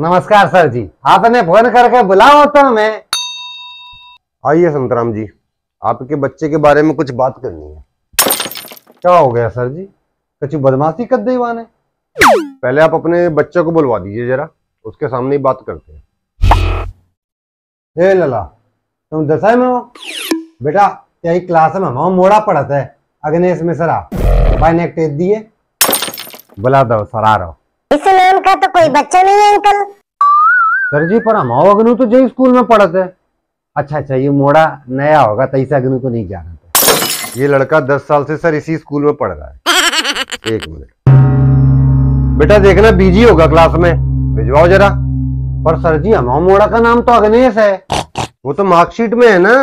नमस्कार सर जी। आपने फ़ोन करके बुलाओ तो मैं। आइए संतराम जी आपके बच्चे के बारे में कुछ बात करनी है। क्या हो गया सर जी? कुछ बदमाशी कर दी वाने पहले आप अपने बच्चे को बुलवा दीजिए जरा उसके सामने ही बात करते हैं। ए लला तुम दसाई में हो? बेटा यही क्लास में हम मोड़ा पढ़त है? अग्नेश मिश्रा भाई ने टेप दिए। बुला दो सर आ रहो इस नाम का तो कोई बच्चा नहीं है अंकल। सर जी पर हम अग्नू तो जय स्कूल में पढ़त है। अच्छा अच्छा ये मोड़ा नया होगा तैसे अग्नू को नहीं जाना था। ये लड़का दस साल से सर इसी स्कूल में पढ़ रहा है। एक मिनट। बेटा देखना बीजी होगा क्लास में। भिजवाओ जरा। पर सर जी हम मोड़ा का नाम तो अग्नेश है। वो तो मार्कशीट में है ना।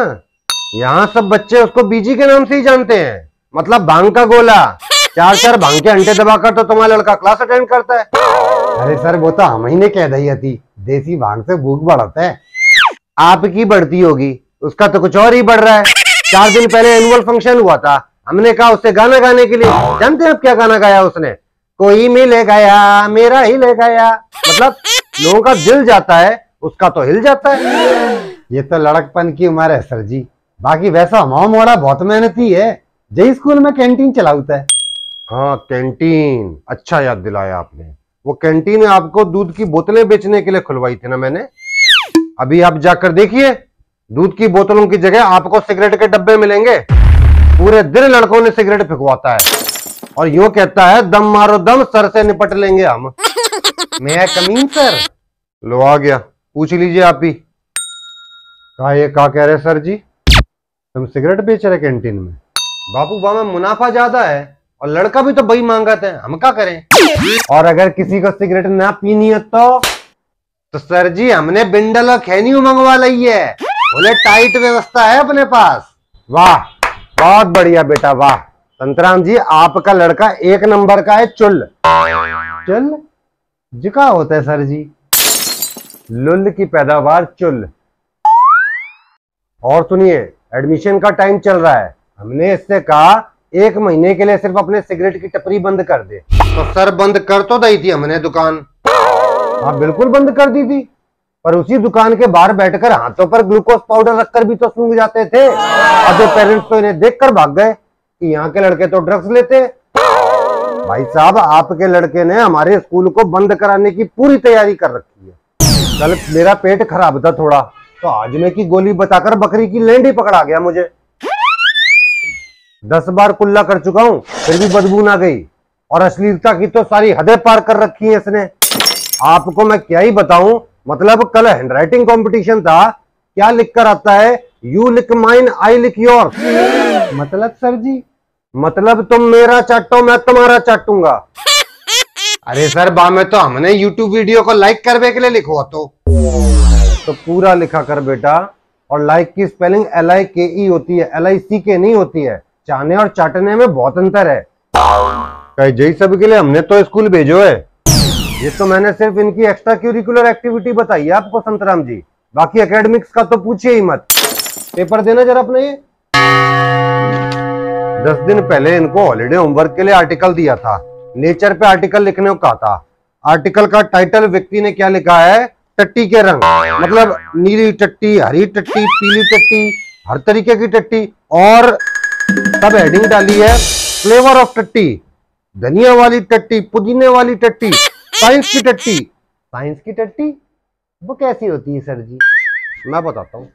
यहाँ सब बच्चे उसको बीजी के नाम से ही जानते हैं। मतलब भाँग का गोला। चार चार भाँग के अंटे दबाकर तो तुम्हारा लड़का क्लास अटेंड करता है। अरे सर वो तो हम ही ने कह दी थी देसी भाँग से भूख बढ़ता है। आपकी बढ़ती होगी उसका तो कुछ और ही बढ़ रहा है। चार दिन पहले एनुअल फ़ंक्शन हुआ था हमने कहा उससे गाना गाने के लिए जानते हैं आप क्या गाना गाया उसने? कोई मिले गया मेरा ही ले गया। मतलब लोगों का दिल जाता है उसका तो हिल जाता है। ये तो लड़कपन की उम्र है सर जी। बाकी वैसा हमारा मोड़ा बहुत मेहनती है जय स्कूल में कैंटीन चलाता है। हाँ कैंटीन अच्छा याद दिलाया आपने। वो कैंटीन आपको दूध की बोतलें बेचने के लिए खुलवाई थी ना मैंने? अभी आप जाकर देखिए दूध की बोतलों की जगह आपको सिगरेट के डब्बे मिलेंगे। पूरे दिन लड़कों ने सिगरेट फिकवाता है। और यूँ कहता है दम मारो दम सर से निपट लेंगे हम। मैं कमीन सर। लो आ गया। पूछ लीजिए आप ही। कहा ये का कह रहे सर जी? तुम सिगरेट बेच रहे कैंटीन में। बापू बा में मुनाफा ज़्यादा है। और लड़का भी तो बही मांगत है, हम क्या करें? और अगर किसी को सिगरेट ना पीनी हो तो? तो सर जी, हमने बिंडल और खैनी मंगवा ली है। बोले, टाइट व्यवस्था है अपने पास। वाह, बहुत बढ़िया बेटा, वाह। संतराम जी, आपका लड़का एक नंबर का है, चुल। चुल? जिका होता है, सर जी। लुल की पैदावार चुल। और सुनिए, एडमिशन का टाइम चल रहा है। हमने इससे कहा एक महीने के लिए सिर्फ़ अपने सिगरेट की टपरी बंद कर दे। तो सर बंद कर तो दी थी हमने दुकान। हाँ बिल्कुल बंद कर दी थी। पर उसी दुकान के बाहर बैठकर हाथों पर ग्लूकोज पाउडर रखकर भी तो सूंघ जाते थे। जो पेरेंट्स तो इन्हें देखकर भाग गए कि यहाँ के लड़के तो ड्रग्स लेते। भाई साहब, आपके लड़के ने हमारे स्कूल को बंद कराने की पूरी तैयारी कर रखी है। कल मेरा पेट खराब था थोड़ा तो आजमे की गोली बताकर बकरी की लेंडी पकड़ा गया मुझे। दस बार कुल्ला कर चुका हूँ, फिर भी बदबू ना गई। और अश्लीलता की तो सारी हदें पार कर रखी है इसने। आपको मैं क्या ही बताऊँ मतलब कल हैंडराइटिंग कंपटीशन था, क्या लिख कर आता है यू लिख माइन आई लिख योर मतलब सर जी? मतलब तुम मेरा चाटो, मैं तुम्हारा चाटूँगा। अरे सर बा में तो हमने यूट्यूब वीडियो को लाइक करने के लिए लिखो तो। तो पूरा लिखा कर बेटा, और लाइक की स्पेलिंग एल आई के ई होती है एल आई सी के नहीं होती है। चाहने और चाटने में बहुत अंतर है। कई जय सब के लिए हमने तो स्कूल भेजो है। ये तो मैंने सिर्फ़ इनकी एक्स्ट्रा क्यूरिकुलर एक्टिविटी बताई है आपको, संतराम जी। बाकी एकेडमिक्स का तो पूछिए ही मत। पेपर देना जरा अपने ये। दस दिन पहले इनको हॉलीडे होमवर्क के लिए आर्टिकल दिया था। नेचर पे आर्टिकल लिखने को कहा था। आर्टिकल का टाइटल व्यक्ति ने क्या लिखा है? टट्टी के रंग। मतलब नीली टट्टी, हरी टट्टी, पीली टट्टी, हर तरीके की टट्टी और तब हेडिंग डाली है फ्लेवर ऑफ़ टट्टी, धनिया वाली टट्टी, पुदीने वाली टट्टी साइंस की टट्टी। साइंस की टट्टी? वो कैसी होती है सर जी? मैं बताता हूँ।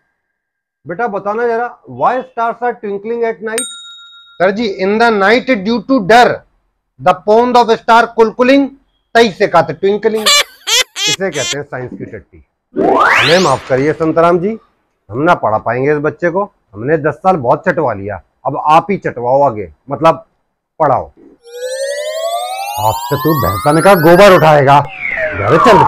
बेटा बताना जरा why stars are twinkling at night sir ji in the night due to डर द पोन्ड ऑफ़ स्टार कुलकुलिंग, तई से कहते ट्विंकलिंग इसे कहते हैं साइंस की टट्टी। हमें माफ़ करिए संतराम जी, हम ना पढ़ा पाएँगे इस बच्चे को। हमने दस साल बहुत चटवा लिया। अब आप ही चटवाओ आगे मतलब पढ़ाओ। आप तो तू भैंसा का गोबर उठाएगा। घर चल